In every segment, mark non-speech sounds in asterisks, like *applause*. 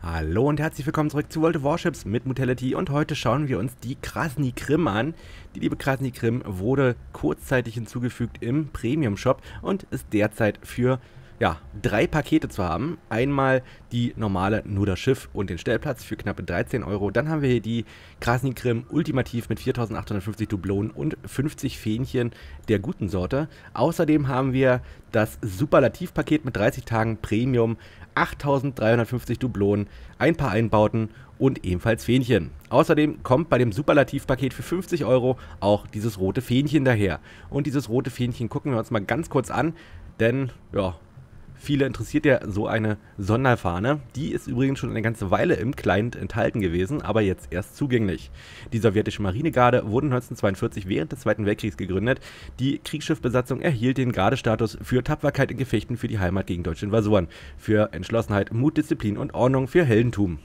Hallo und herzlich willkommen zurück zu World of Warships mit Mutality und heute schauen wir uns die Krasny Krim an. Die liebe Krasny Krim wurde kurzzeitig hinzugefügt im Premium Shop und ist derzeit für ja, drei Pakete zu haben. Einmal die normale nur Schiff und den Stellplatz für knappe 13 Euro. Dann haben wir hier die Krasny Krim Ultimativ mit 4850 Dublonen und 50 Fähnchen der guten Sorte. Außerdem haben wir das Superlativ-Paket mit 30 Tagen Premium, 8350 Dublonen, ein paar Einbauten und ebenfalls Fähnchen. Außerdem kommt bei dem Superlativ-Paket für 50 Euro auch dieses rote Fähnchen daher. Und dieses rote Fähnchen gucken wir uns mal ganz kurz an, denn ja, Viele interessiert ja so eine Sonderfahne. Die ist übrigens schon eine ganze Weile im Client enthalten gewesen, aber jetzt erst zugänglich. Die sowjetische Marinegarde wurde 1942 während des Zweiten Weltkriegs gegründet. Die Kriegsschiffbesatzung erhielt den Gardestatus für Tapferkeit in Gefechten für die Heimat gegen deutsche Invasoren, für Entschlossenheit, Mut, Disziplin und Ordnung, für Heldentum.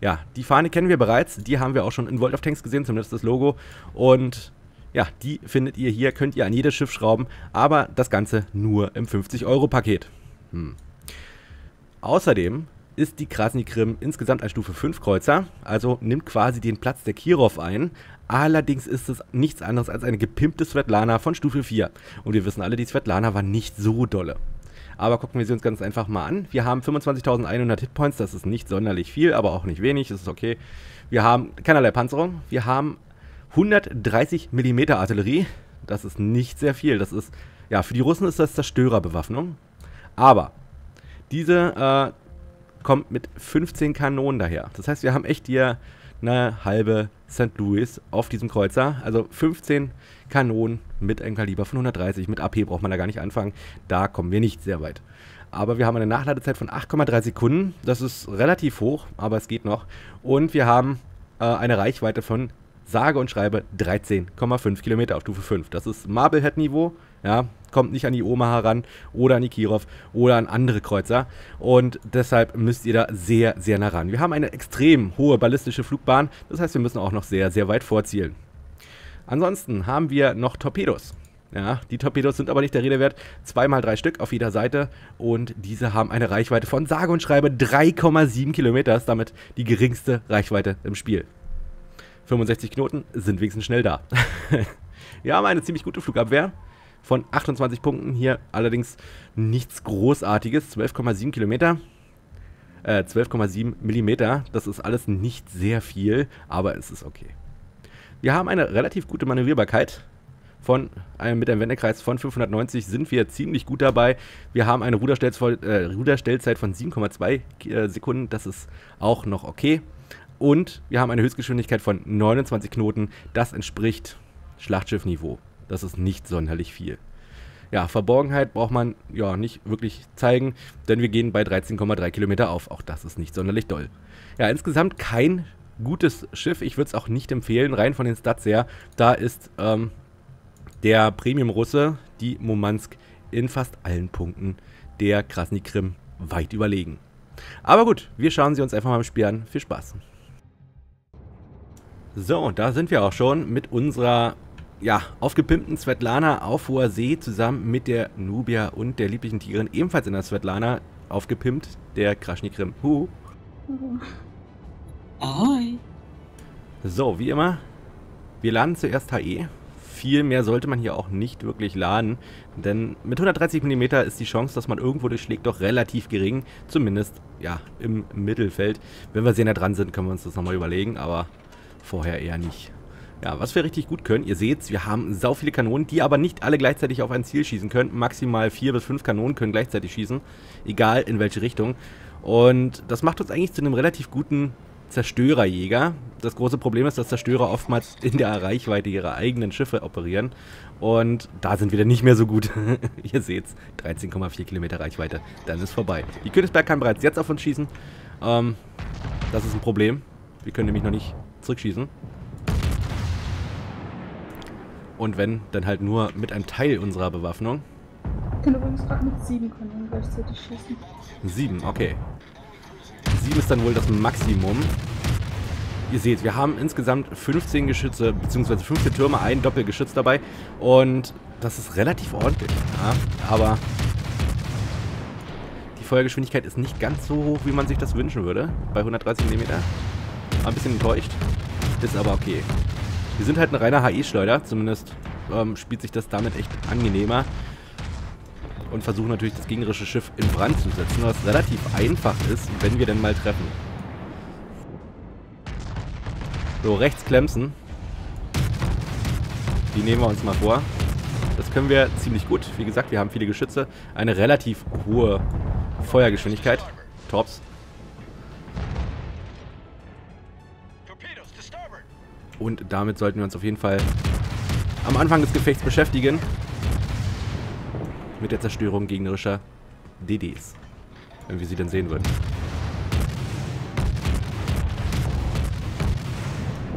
Ja, die Fahne kennen wir bereits, die haben wir auch schon in World of Tanks gesehen, zumindest das Logo. Und ja, die findet ihr hier, könnt ihr an jedes Schiff schrauben, aber das Ganze nur im 50-Euro-Paket. Hm. Außerdem ist die Krasny Krim insgesamt ein Stufe 5 Kreuzer, also nimmt quasi den Platz der Kirov ein. Allerdings ist es nichts anderes als eine gepimpte Svetlana von Stufe 4. Und wir wissen alle, die Svetlana war nicht so dolle. Aber gucken wir sie uns ganz einfach mal an. Wir haben 25.100 Hitpoints, das ist nicht sonderlich viel, aber auch nicht wenig, das ist okay. Wir haben keinerlei Panzerung. Wir haben 130 mm Artillerie. Das ist nicht sehr viel. Das ist, ja, für die Russen ist das Zerstörerbewaffnung. Aber diese äh, kommt mit 15 Kanonen daher. Das heißt, wir haben echt hier eine halbe St. Louis auf diesem Kreuzer. Also 15 Kanonen mit einem Kaliber von 130. Mit AP braucht man da gar nicht anfangen. Da kommen wir nicht sehr weit. Aber wir haben eine Nachladezeit von 8,3 Sekunden. Das ist relativ hoch, aber es geht noch. Und wir haben äh, eine Reichweite von sage und schreibe 13,5 Kilometer auf Stufe 5. Das ist Marblehead-Niveau. Ja, kommt nicht an die Oma heran oder an die Kirov oder an andere Kreuzer. Und deshalb müsst ihr da sehr, sehr nah ran. Wir haben eine extrem hohe ballistische Flugbahn. Das heißt, wir müssen auch noch sehr, sehr weit vorzielen. Ansonsten haben wir noch Torpedos. Ja, die Torpedos sind aber nicht der Rede wert. Zweimal drei Stück auf jeder Seite und diese haben eine Reichweite von sage und schreibe 3,7 Kilometer. Ist damit die geringste Reichweite im Spiel. 65 Knoten sind wenigstens schnell da. *laughs* wir haben eine ziemlich gute Flugabwehr von 28 Punkten. Hier allerdings nichts Großartiges. 12,7 Kilometer. Äh, 12,7 Millimeter. Das ist alles nicht sehr viel, aber es ist okay. Wir haben eine relativ gute Manövrierbarkeit. Von, äh, mit einem Wendekreis von 590 sind wir ziemlich gut dabei. Wir haben eine Ruderstellzeit, äh, Ruderstellzeit von 7,2 äh, Sekunden. Das ist auch noch okay. Und wir haben eine Höchstgeschwindigkeit von 29 Knoten. Das entspricht Schlachtschiffniveau. Das ist nicht sonderlich viel. Ja, Verborgenheit braucht man ja nicht wirklich zeigen, denn wir gehen bei 13,3 Kilometer auf. Auch das ist nicht sonderlich doll. Ja, insgesamt kein gutes Schiff. Ich würde es auch nicht empfehlen, rein von den Stats her. Da ist ähm, der Premium-Russe, die Murmansk, in fast allen Punkten der Krasny Krim weit überlegen. Aber gut, wir schauen sie uns einfach mal im Spiel an. Viel Spaß. So, da sind wir auch schon mit unserer ja, aufgepimpten Svetlana auf hoher See zusammen mit der Nubia und der lieblichen Tigerin ebenfalls in der Svetlana aufgepimpt, der Kraschnikrim. Hu. Ahoi. So, wie immer, wir laden zuerst HE. Viel mehr sollte man hier auch nicht wirklich laden, denn mit 130 mm ist die Chance, dass man irgendwo durchschlägt, doch relativ gering. Zumindest, ja, im Mittelfeld. Wenn wir sehr nah dran sind, können wir uns das nochmal überlegen, aber vorher eher nicht. Ja, was wir richtig gut können, ihr seht, wir haben sau viele Kanonen, die aber nicht alle gleichzeitig auf ein Ziel schießen können. Maximal vier bis fünf Kanonen können gleichzeitig schießen, egal in welche Richtung. Und das macht uns eigentlich zu einem relativ guten Zerstörerjäger. Das große Problem ist, dass Zerstörer oftmals in der Reichweite ihrer eigenen Schiffe operieren. Und da sind wir dann nicht mehr so gut. *laughs* ihr seht's, 13,4 Kilometer Reichweite. Dann ist vorbei. Die Königsberg kann bereits jetzt auf uns schießen. Ähm, das ist ein Problem. Wir können nämlich noch nicht zurückschießen. Und wenn, dann halt nur mit einem Teil unserer Bewaffnung. Ich kann übrigens gerade mit sieben Kanonen gleichzeitig schießen. Sieben, okay. Sieben ist dann wohl das Maximum. Ihr seht, wir haben insgesamt 15 Geschütze, beziehungsweise 15 Türme, ein Doppelgeschütz dabei. Und das ist relativ ordentlich. Ja, aber die Feuergeschwindigkeit ist nicht ganz so hoch, wie man sich das wünschen würde. Bei 130 mm. Ein bisschen enttäuscht. Ist aber okay. Wir sind halt ein reiner HE-Schleuder. Zumindest ähm, spielt sich das damit echt angenehmer. Und versuchen natürlich das gegnerische Schiff in Brand zu setzen, was relativ einfach ist, wenn wir denn mal treffen. So, rechts Clemson. Die nehmen wir uns mal vor. Das können wir ziemlich gut. Wie gesagt, wir haben viele Geschütze. Eine relativ hohe Feuergeschwindigkeit. Tops. Und damit sollten wir uns auf jeden Fall am Anfang des Gefechts beschäftigen. Mit der Zerstörung gegnerischer DDs. Wenn wir sie denn sehen würden.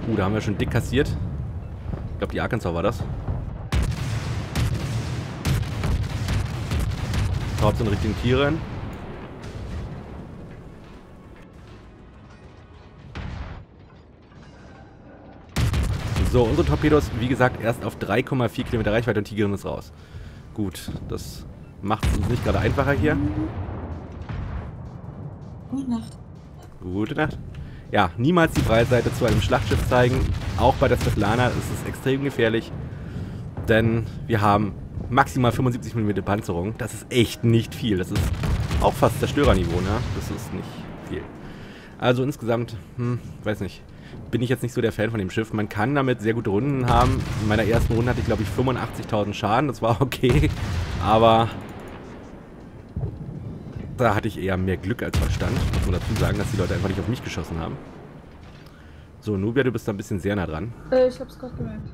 Uh, da haben wir schon dick kassiert. Ich glaube, die Arkansas war das. Torps in Richtung Tieren. So, unsere Torpedos, wie gesagt, erst auf 3,4 Kilometer Reichweite und Tigerin ist raus. Gut, das macht es uns nicht gerade einfacher hier. Gute Nacht. Gute Nacht. Ja, niemals die Breitseite zu einem Schlachtschiff zeigen. Auch bei der Svetlana ist es extrem gefährlich. Denn wir haben maximal 75 mm Panzerung. Das ist echt nicht viel. Das ist auch fast Zerstörerniveau, ne? Das ist nicht viel. Also insgesamt, hm, weiß nicht, bin ich jetzt nicht so der Fan von dem Schiff. Man kann damit sehr gute Runden haben. In meiner ersten Runde hatte ich, glaube ich, 85.000 Schaden. Das war *laughs* okay. Aber da hatte ich eher mehr Glück als Verstand. Muss man dazu sagen, dass die Leute einfach nicht auf mich geschossen haben. So, Nubia, du bist da ein bisschen sehr nah dran. Äh, ich hab's gerade gemerkt.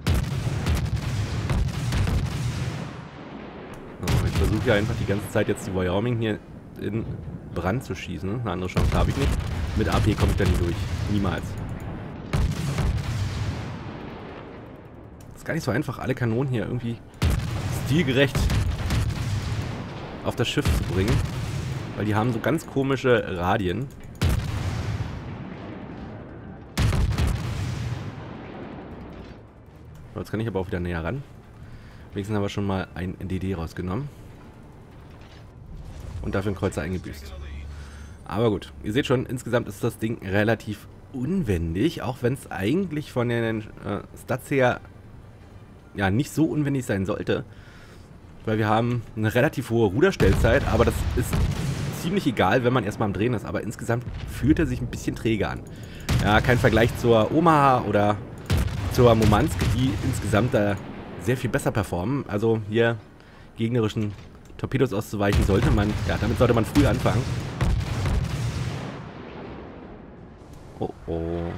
So, ich versuche ja einfach die ganze Zeit jetzt die Wyoming hier in Brand zu schießen. Eine andere Chance habe ich nicht. Mit AP komme ich da nie durch. Niemals. Gar nicht so einfach, alle Kanonen hier irgendwie stilgerecht auf das Schiff zu bringen. Weil die haben so ganz komische Radien. Jetzt kann ich aber auch wieder näher ran. Wenigstens haben wir schon mal ein DD rausgenommen. Und dafür einen Kreuzer eingebüßt. Aber gut, ihr seht schon, insgesamt ist das Ding relativ unwendig, auch wenn es eigentlich von den äh, Stats her ja nicht so unwendig sein sollte. Weil wir haben eine relativ hohe Ruderstellzeit, aber das ist ziemlich egal, wenn man erstmal am Drehen ist, aber insgesamt fühlt er sich ein bisschen träge an. Ja, kein Vergleich zur Omaha oder zur Murmansk, die insgesamt da sehr viel besser performen. Also hier gegnerischen Torpedos auszuweichen sollte man, ja, damit sollte man früh anfangen. Oh oh.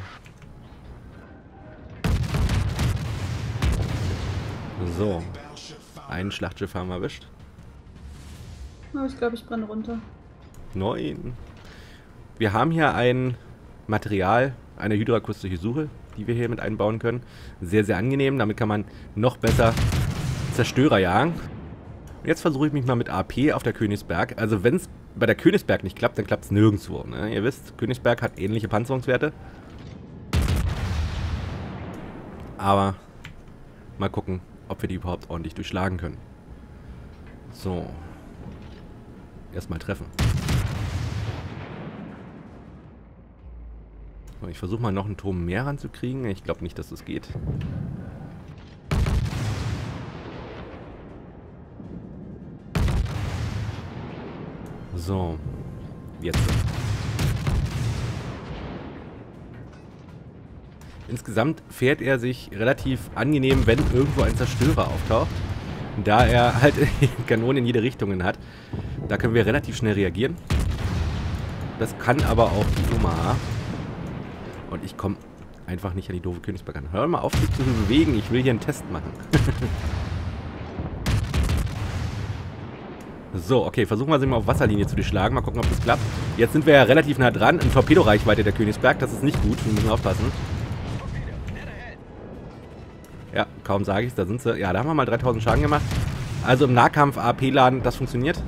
So. Ein Schlachtschiff haben wir erwischt. Oh, ich glaube, ich brenne runter. 9. Wir haben hier ein Material, eine hydroakustische Suche, die wir hier mit einbauen können. Sehr, sehr angenehm. Damit kann man noch besser Zerstörer jagen. Jetzt versuche ich mich mal mit AP auf der Königsberg. Also wenn es bei der Königsberg nicht klappt, dann klappt es nirgendwo. Ne? Ihr wisst, Königsberg hat ähnliche Panzerungswerte. Aber mal gucken, ob wir die überhaupt ordentlich durchschlagen können. So. Erstmal treffen. So, ich versuche mal noch einen Turm mehr ranzukriegen. Ich glaube nicht, dass das geht. So. Jetzt. Insgesamt fährt er sich relativ angenehm, wenn irgendwo ein Zerstörer auftaucht. Da er halt *laughs* Kanonen in jede Richtung hat. Da können wir relativ schnell reagieren. Das kann aber auch die Omaha. Und ich komme einfach nicht an die doofe Königsberg an. Hör mal auf, dich zu bewegen. Ich will hier einen Test machen. *laughs* so, okay. Versuchen wir sie mal auf Wasserlinie zu durchschlagen. Mal gucken, ob das klappt. Jetzt sind wir ja relativ nah dran. In Torpedoreichweite der Königsberg. Das ist nicht gut. Wir müssen aufpassen. Ja, kaum sage ich. Da sind sie. Ja, da haben wir mal 3000 Schaden gemacht. Also im Nahkampf AP-Laden, das funktioniert.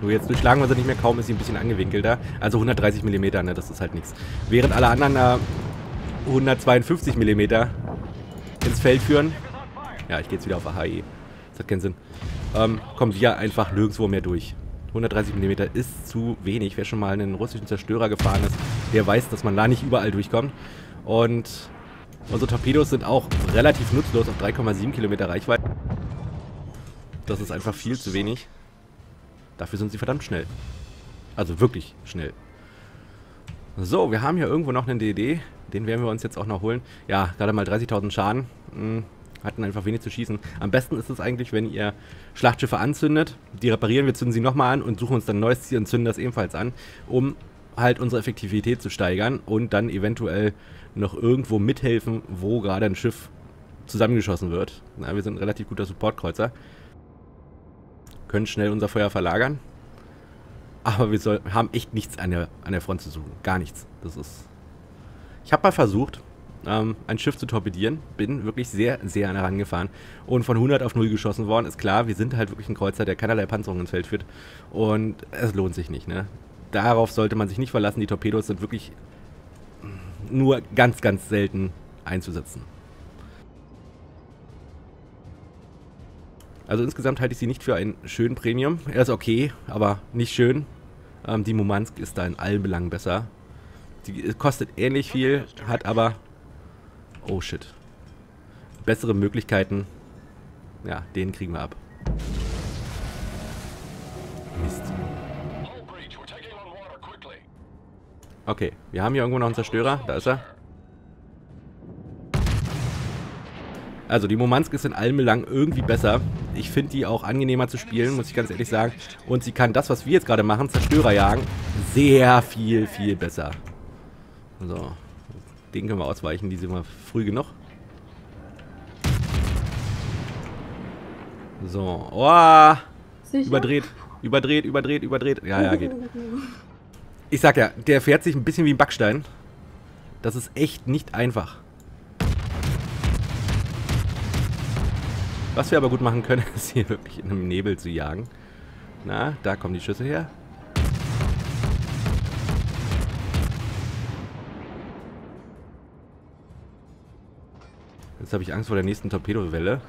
Nur jetzt durchschlagen wir sie nicht mehr, kaum ist sie ein bisschen angewinkelter. Also 130 mm, ne, das ist halt nichts. Während alle anderen äh, 152 mm ins Feld führen. Ja, ich gehe jetzt wieder auf AHI. Das hat keinen Sinn. Ähm, kommen wir einfach nirgendwo mehr durch. 130 mm ist zu wenig. Wer schon mal einen russischen Zerstörer gefahren ist, der weiß, dass man da nicht überall durchkommt. Und unsere Torpedos sind auch relativ nutzlos auf 3,7 Kilometer Reichweite. Das ist einfach viel zu wenig. Dafür sind sie verdammt schnell. Also wirklich schnell. So, wir haben hier irgendwo noch einen DD. Den werden wir uns jetzt auch noch holen. Ja, gerade mal 30.000 Schaden. Hm, hatten einfach wenig zu schießen. Am besten ist es eigentlich, wenn ihr Schlachtschiffe anzündet. Die reparieren, wir zünden sie nochmal an und suchen uns dann ein neues Ziel und zünden das ebenfalls an, um halt unsere Effektivität zu steigern und dann eventuell noch irgendwo mithelfen, wo gerade ein Schiff zusammengeschossen wird. Na, wir sind ein relativ guter Supportkreuzer. Können schnell unser Feuer verlagern. Aber wir soll, haben echt nichts an der, an der Front zu suchen. Gar nichts. Das ist. Ich habe mal versucht, ähm, ein Schiff zu torpedieren. Bin wirklich sehr, sehr an herangefahren. Und von 100 auf 0 geschossen worden. Ist klar, wir sind halt wirklich ein Kreuzer, der keinerlei Panzerung ins Feld führt. Und es lohnt sich nicht, ne? Darauf sollte man sich nicht verlassen. Die Torpedos sind wirklich nur ganz, ganz selten einzusetzen. Also insgesamt halte ich sie nicht für einen schönen Premium. Er ist okay, aber nicht schön. Ähm, die Mumansk ist da in allen Belangen besser. Die kostet ähnlich viel, hat aber... Oh shit. Bessere Möglichkeiten. Ja, den kriegen wir ab. Mist. Okay, wir haben hier irgendwo noch einen Zerstörer. Da ist er. Also die Momansk ist in allen Belangen irgendwie besser. Ich finde die auch angenehmer zu spielen, muss ich ganz ehrlich sagen. Und sie kann das, was wir jetzt gerade machen, Zerstörer jagen, sehr viel, viel besser. So, den können wir ausweichen, die sind wir früh genug. So, oh, überdreht, überdreht, überdreht, überdreht. Ja, ja, geht. *laughs* Ich sag ja, der fährt sich ein bisschen wie ein Backstein. Das ist echt nicht einfach. Was wir aber gut machen können, *laughs* ist hier wirklich in einem Nebel zu jagen. Na, da kommen die Schüsse her. Jetzt habe ich Angst vor der nächsten Torpedowelle.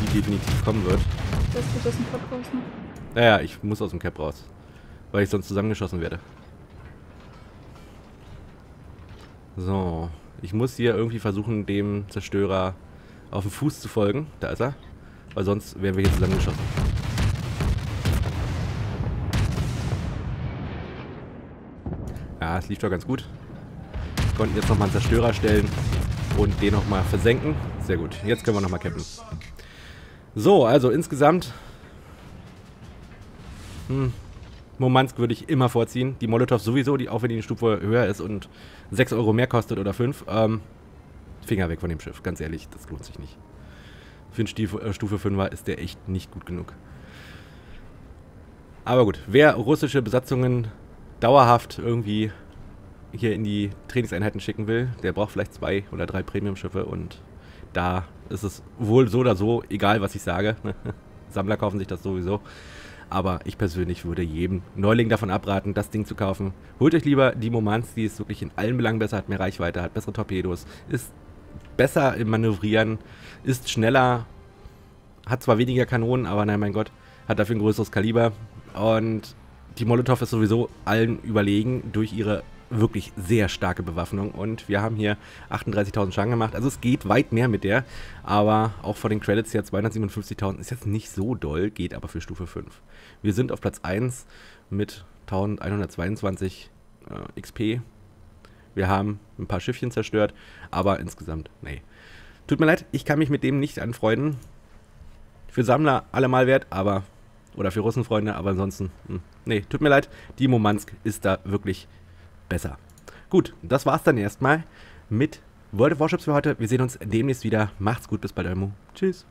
Die definitiv kommen wird. Das geht aus dem Cap raus, ne? Naja, ich muss aus dem Cap raus. Weil ich sonst zusammengeschossen werde. So. Ich muss hier irgendwie versuchen, dem Zerstörer auf den Fuß zu folgen. Da ist er. Weil sonst wären wir hier zusammengeschossen. Ja, es lief doch ganz gut. Wir konnten jetzt nochmal einen Zerstörer stellen und den nochmal versenken. Sehr gut. Jetzt können wir nochmal campen. So, also insgesamt... Hm, Momansk würde ich immer vorziehen. Die Molotov sowieso, die auch wenn die eine Stufe höher ist und 6 Euro mehr kostet oder 5. Ähm, Finger weg von dem Schiff, ganz ehrlich, das lohnt sich nicht. Für einen äh, Stufe 5er ist der echt nicht gut genug. Aber gut, wer russische Besatzungen dauerhaft irgendwie hier in die Trainingseinheiten schicken will, der braucht vielleicht zwei oder drei Premium-Schiffe und da ist es wohl so oder so, egal was ich sage. *laughs* Sammler kaufen sich das sowieso. Aber ich persönlich würde jedem Neuling davon abraten, das Ding zu kaufen. Holt euch lieber die Momans, die ist wirklich in allen Belangen besser, hat mehr Reichweite, hat bessere Torpedos, ist besser im Manövrieren, ist schneller, hat zwar weniger Kanonen, aber nein, mein Gott, hat dafür ein größeres Kaliber. Und die Molotow ist sowieso allen überlegen durch ihre wirklich sehr starke Bewaffnung. Und wir haben hier 38.000 Schaden gemacht. Also es geht weit mehr mit der. Aber auch vor den Credits hier 257.000 ist jetzt nicht so doll, geht aber für Stufe 5. Wir sind auf Platz 1 mit 1122 äh, XP. Wir haben ein paar Schiffchen zerstört, aber insgesamt, nee. Tut mir leid, ich kann mich mit dem nicht anfreunden. Für Sammler allemal wert, aber. Oder für Russenfreunde, aber ansonsten. Hm, nee, tut mir leid, die Momansk ist da wirklich besser. Gut, das war's dann erstmal mit World of Warships für heute. Wir sehen uns demnächst wieder. Macht's gut, bis bald, Elmo. Tschüss.